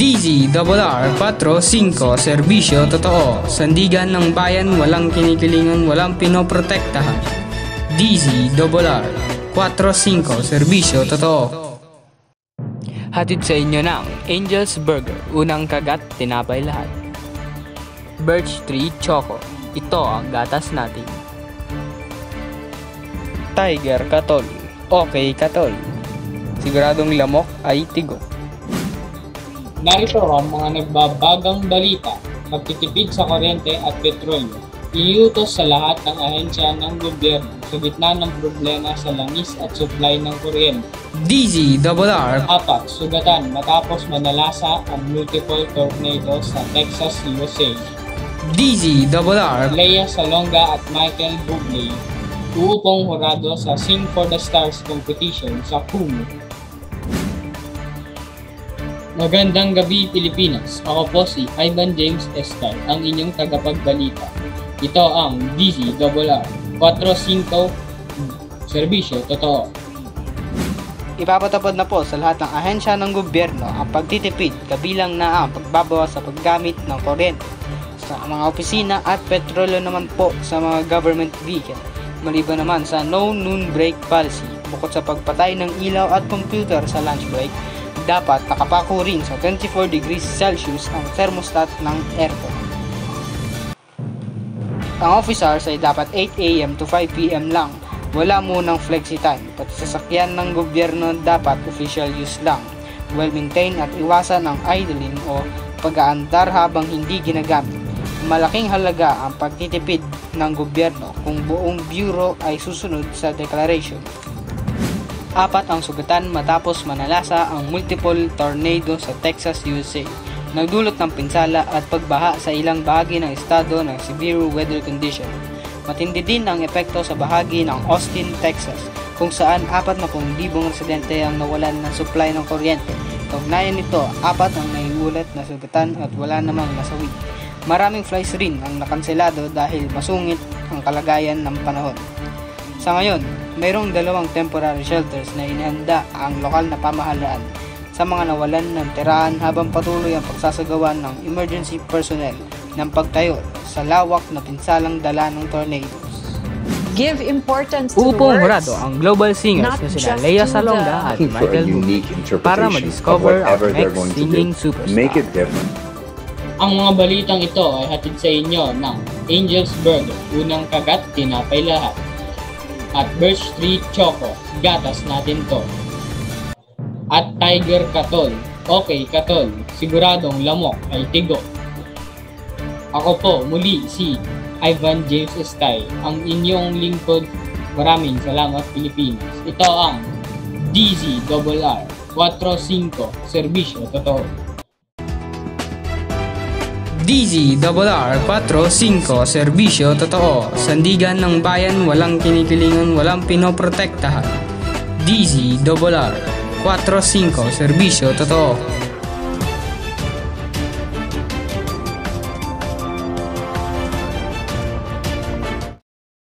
DZRR 45 Serbisyo Totoo. Sandigan ng bayan walang kinikilingan walang pinoprotektahan. DZRR 45 Serbisyo Totoo. Hatid sa inyo ng Angel's Burger Unang kagat, tinapay lahat. Birch Tree Choco Ito ang gatas natin. Tiger Katol Okay Katol Siguradong lamok ay tigok Narito ang mga nagbabagang balita, magtitipid sa kuryente at petrolyo. Iniutos sa lahat ng ahensya ng gobyerno sa gitna ng problema sa langis at supply ng kuryente. DZRR Apat, sugatan matapos manalasa ang multiple tornadoes sa Texas, USA. DZRR Lea Salonga at Michael Bublé uupong hurado sa Sing for the Stars competition sa Kumu. Magandang gabi Pilipinas. Ako po si Ivan James Estar, ang inyong tagapagbalita. Ito ang DZRR 45 Serbisyo Totoo. Ipapatapad na po sa lahat ng ahensya ng gobyerno ang pagtitipid kabilang na ang pagbabawas sa paggamit ng kuryente sa mga opisina at petrolyo naman po sa mga government vehicle. Maliban naman sa no noon break policy, bukod sa pagpatay ng ilaw at computer sa lunch break, dapat nakapako rin sa 24 degrees Celsius ang thermostat ng aircon. Ang officers ay dapat 8am to 5pm lang. Wala munang flexi time. Pati sasakyan ng gobyerno dapat official use lang. Well maintained at iwasan ang idling o pag-aandar habang hindi ginagamit. Malaking halaga ang pagtitipid ng gobyerno kung buong bureau ay susunod sa declaration. Apat ang sugatan matapos manalasa ang multiple tornado sa Texas, USA. Nagdulot ng pinsala at pagbaha sa ilang bahagi ng estado ng severe weather condition. Matindi din ang epekto sa bahagi ng Austin, Texas, kung saan 40,000 residente ang nawalan ng supply ng kuryente. Kaugnayan nito, apat ang naiulat na sugatan at wala namang nasawi. Maraming flights rin ang nakanselado dahil masungit ang kalagayan ng panahon. Sa ngayon, mayroong dalawang temporary shelters na inihanda ang lokal na pamahalaan sa mga nawalan ng tirahan habang patuloy ang pagsasagawa ng emergency personnel ng pagtayo sa lawak na pinsalang dala ng tornadoes. Give importance to hurado words, ang global singers not na sila just Lea Salonga at Michael unique para ma-discover ang whatever they're next going to singing do. superstar. Make it different. Ang mga balitang ito ay hatid sa inyo ng Angel's Burger, unang kagat, tinapay lahat. At Birch Street Choco, gatas natin to. At Tiger Katol, okay Katol, siguradong lamok ay tigo. Ako po muli si Ivan James Estay, ang inyong lingkod. Maraming salamat Pilipinas. Ito ang DZRR 45 Serbisyo Totoo. DZRR 45 Serbisyo Totoo. Sandigan ng bayan walang kinikilingan walang pinoprotektahan. DZRR 45 Serbisyo Totoo